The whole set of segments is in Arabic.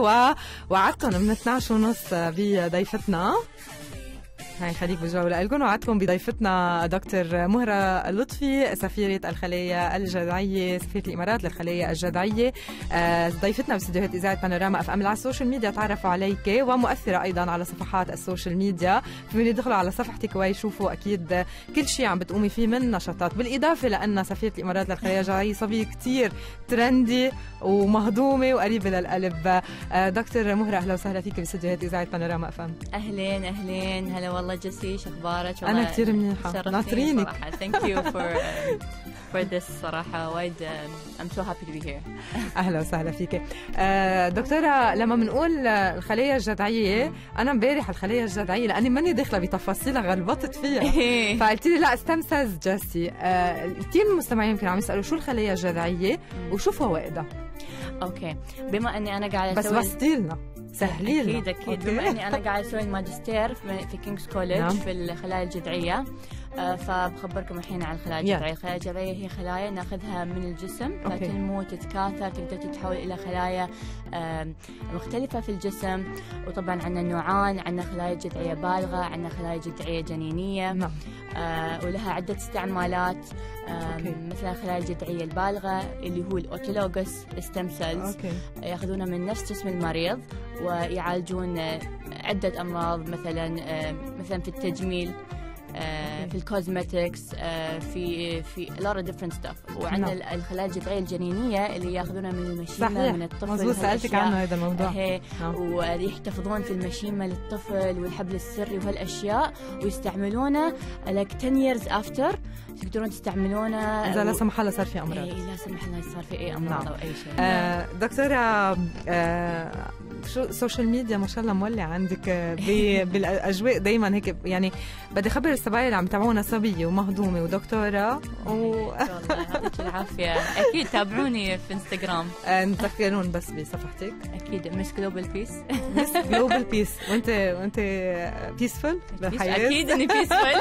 ووعدتهم من 12 ونص بضيفتنا. هاي خليك بجولة لكم. وعدكم بضيفتنا دكتور مهرة لطفي سفيرة الخلايا الجذعية سفيرة الإمارات للخلايا الجذعية آه، ضيفتنا باستديوهات إذاعة بانوراما أف أم على ال social media تعرفوا عليك ومؤثرة أيضا على صفحات ال social media. فيهم يدخلوا على صفحتك ويشوفوا أكيد كل شيء عم بتقومي فيه من نشاطات. بالإضافة لأن سفيرة الإمارات للخلايا الجذعية صبية كتير trendy ومهضومة وقريبة للقلب. آه، دكتور مهرة أهلا وسهلا فيك باستديوهات إذاعة بانوراما أف أم. أهلين أهلين. هلا والله والله جيسي شو أخبارك؟ أنا كثير منيحة. ناطرينك صراحة. thank you for for this صراحة. وايد I'm so happy to be here أهلا وسهلا فيك. آه، دكتورة لما بنقول الخلايا الجذعيه أنا امبارح الخلايا الجذعيه لأني ماني داخلة بتفاصيلها غلبطت فيها. فقلت لي لا stem cells جيسي كثير من المستمعين يمكن عم يسألوا شو الخلايا الجذعيه وشو فوائدها. okay بما إني أنا قاعدة بس بسطي لنا. سهلين. أكيد أكيد. بما إني أنا قاعدة أسوي الماجستير في King's College نعم. في الخلايا الجذعية. آه، فبخبركم الحين عن الخلايا الجذعية، الخلايا الجذعية هي خلايا ناخذها من الجسم فتنمو تتكاثر تبدا تتحول إلى خلايا مختلفة في الجسم. وطبعا عندنا نوعان عندنا خلايا جذعية بالغة عندنا خلايا جذعية جنينية. نعم. آه ولها عدة استعمالات. مثلا الخلايا الجذعية البالغة اللي هو ال autologous stem cells ياخذونها من نفس جسم المريض. ويعالجون عدة أمراض مثلا مثلا في التجميل. آه، في ال cosmetics آه، في في a lot of different stuff. وعندنا نعم. الخلايا الجذعية الجنينية اللي ياخذونها من المشيمة صحيح. من الطفل مظبوط سألتك عنه هذا الموضوع. نعم. ويحتفظون في المشيمة للطفل والحبل السري وهالأشياء ويستعملونه like 10 years after. تقدرون تستعملونه إذا لا سمح الله صار في أمراض. إيه لا سمح الله صار في أي أمراض نعم. أو أي شيء. آه دكتورة آه شو ال social media ما شاء الله مولع عندك بالأجواء دائما هيك. يعني بدي أخبر السبايا اللي عم يتابعونا صبية ومهضومة ودكتورة و يعطيك العافية. أكيد تابعوني في إنستغرام. نذكرون بس بصفحتك. أكيد Miss Global Peace Miss Global Peace وانت وأنت peaceful بالحياة أكيد إني peaceful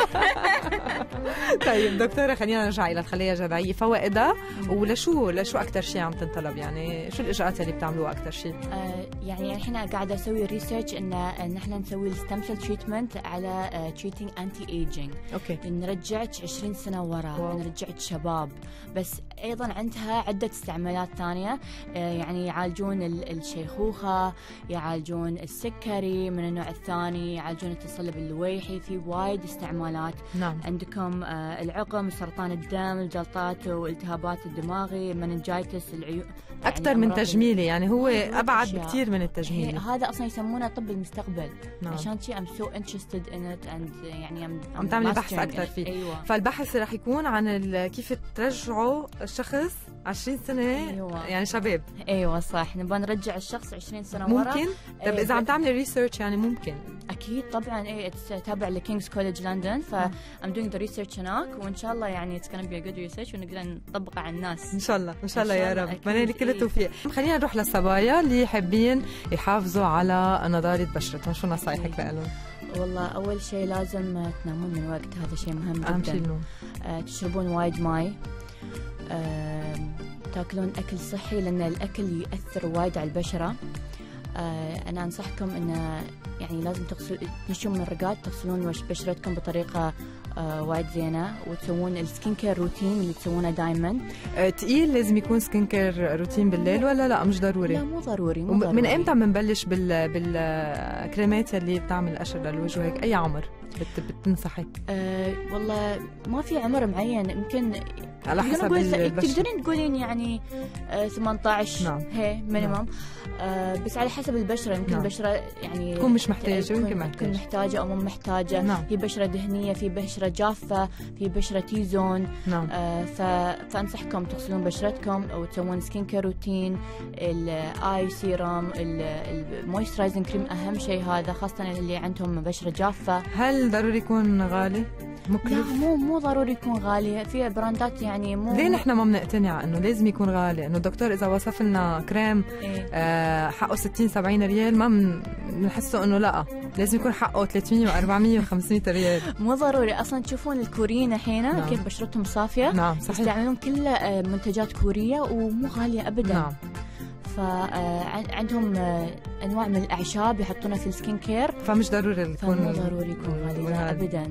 طيب دكتورة خلينا نرجع إلى الخلية الجذعيه فوائدها؟ ولشو لشو أكثر شيء عم تنطلب؟ يعني شو الإجراءات اللي بتعملوها أكثر شيء؟ آه يعني الحين قاعدة أسوي research ان إحنا نسوي ال stem cell treatment على treating anti aging okay نرجعك 20 سنة ورا نرجعك شباب. بس أيضا عندها عدة استعمالات ثانية آه يعني يعالجون الشيخوخة يعالجون السكري من النوع الثاني يعالجون التصلب اللويحي في وايد استعمالات. نعم. عندكم آه العقم سرطان الدم الجلطات والالتهابات الدماغي ال meningitis العيون يعني أكثر من تجميلي يعني هو أبعد بكثير من التجميل هذا أصلا يسمونه طب المستقبل. نعم. عشان شي I'm so interested in it and يعني ام عم تعملي بحث أكثر فيه. أيوة. فالبحث رح يكون عن كيف ترجعوا الشخص 20 سنة أيوة. يعني شباب. أيوه صح. نبغى نرجع الشخص 20 سنة ورا. ممكن؟ طب إذا عم تعملي research يعني ممكن. أكيد طبعا. اي تابع ل King's College London ف I'm doing the research هناك وإن شاء الله يعني it's gonna be a good research ونقدر نطبقه على الناس. إن شاء الله إن شاء الله يا رب. اتمنى لك كل التوفيق. خلينا نروح للصبايا اللي حابين يحافظوا على نضاره بشرتهم شو نصايحك لهم؟ والله أول شيء لازم تنامون من وقت هذا شيء مهم جدا. اهم شيء النوم آه تشربون وايد ماي. تاكلون أكل صحي لأن الأكل ياثر وايد على البشرة. آه أنا أنصحكم إن يعني لازم تغسل تمشون من الرقاد تغسلون بشرتكم بطريقة آه وايد زينة وتسوون ال skin care routine اللي تسوونه دائما آه تقيل لازم يكون skin care routine بالليل ولا لا؟ مش ضروري؟ لا مو ضروري مو ضروري من إمتى بنبلش بال بالكريمات اللي بتعمل قشر للوجه هيك أي عمر بتنصحي؟ أه والله ما في عمر معين. يمكن على حسب تقدرين تقولين يعني آه 18 نعم. هي minimum نعم. آه بس على حسب البشرة. يمكن نعم. البشره يعني تكون مش محتاجة يمكن محتاجة. تكون محتاجة أو مو محتاجة. نعم. في بشرة دهنية في بشرة جافة في بشرة T-zone نعم آه. فأنصحكم تغسلون بشرتكم أو تسوون skin care routine ال eye serum ال moisturizing cream أهم شيء هذا خاصة اللي عندهم بشرة جافة هل ضروري يكون غالي؟ مكلف؟ لا مو مو ضروري يكون غالي. في براندات يعني مو ليه نحن ما بنقتنع إنه لازم يكون غالي؟ إنه الدكتور إذا وصف لنا كريم إيه؟ آه حقه 60 70 ريال ما بنحسه إنه لا. لازم يكون حقه 300 و400 و500 ريال. مو ضروري. أصلا تشوفون الكوريين الحين نعم. كيف بشرتهم صافية؟ نعم صحيح. يستعملون كل منتجات كورية ومو غالية ابدا. نعم. فعندهم أنواع من الأعشاب يحطونها في ال skin care. فمش ضروري يكون مو ضروري يكون غالي ابدا.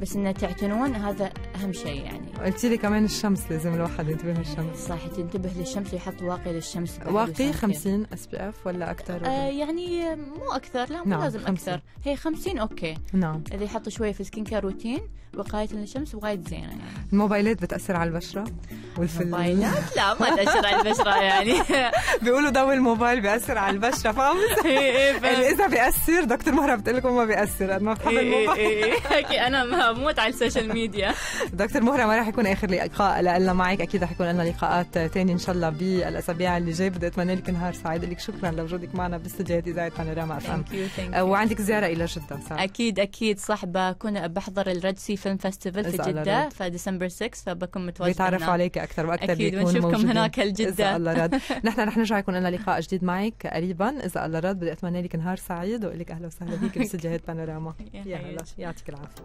بس إنه تعتنون هذا أهم شيء يعني. قلتي لي كمان الشمس لازم الواحد ينتبه للشمس. صح تنتبه للشمس ويحط واقي للشمس. واقي 50 SPF ولا أكثر؟ آه يعني مو أكثر لا مو نعم لازم 50. أكثر. هي 50 okay. نعم. إذا يحط شوية في skin care routine وقاية للشمس وايد زينة يعني. الموبايلات بتأثر على البشرة والفيلم الموبايلات؟ لا ما تأثر على البشرة يعني. بيقولوا ضوء الموبايل بيأثر على البشرة فاهم؟ يعني إذا بيأثر دكتور مهره بتقول لكم ما بيأثر ما بحب الموبايل. أنا بموت على ال social media. دكتور مهره ما راح يكون آخر لقاء. لنا معك أكيد رح يكون لنا لقاءات ثانية إن شاء الله بالأسابيع اللي جاية. بدي أتمنى لك نهار سعيد. لك شكرا لوجودك معنا باستديوهات إذاعة بانوراما أف إم. وعندك زيارة إلى جدة صح؟ أكيد أكيد. صح بكون بحضر ال Red Sea Film Festival في جدة في ديسمبر 6 فبكون متواجدة بيتعرف عليك أكثر وأكثر أكيد ونشوفكم هناك الجدة. اذا الله رد نحن رح نرجع يكون لنا لقاء جديد معك قريبا. إذا الله رد بدي أتمنى لك نهار سعيد واقول لك أهلا وسهلا بك باستديوهات بانوراما. يا هلا يعطيك العافية.